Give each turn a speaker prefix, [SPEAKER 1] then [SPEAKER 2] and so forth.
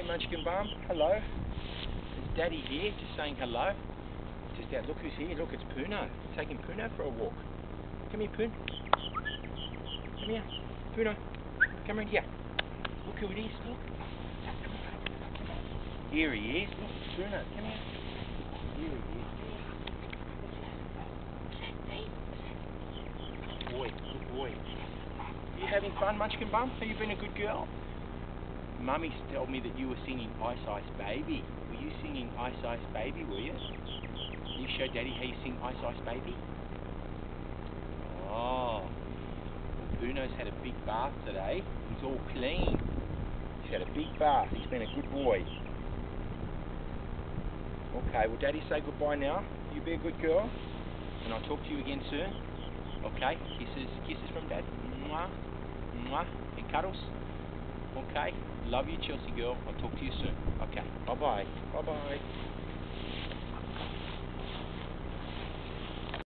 [SPEAKER 1] Munchkin Bum. Hello. Is Daddy here, just saying hello. Just out. Look who's here. Look, it's Poono. Taking Poono for a walk. Come here, Poon. Come here. Poono. Come right here. Look who it is. Look. Here he is. Look, Poono. Come here. Here he is. Good boy. Good boy. You having fun, Munchkin Bum? Have you been a good girl? Mummy told me that you were singing Ice Ice Baby. Were you singing Ice Ice Baby, were you? Can you show Daddy how you sing Ice Ice Baby? Oh. Bruno's had a big bath today. He's all clean. He's had a big bath. He's been a good boy. Okay, well Daddy say goodbye now. You be a good girl. And I'll talk to you again soon. Okay? Kisses kisses from Dad. Mwah. Mwah. And cuddles. Okay? Love you, Chelsea girl. I'll talk to you soon. Okay. Bye bye. Bye bye.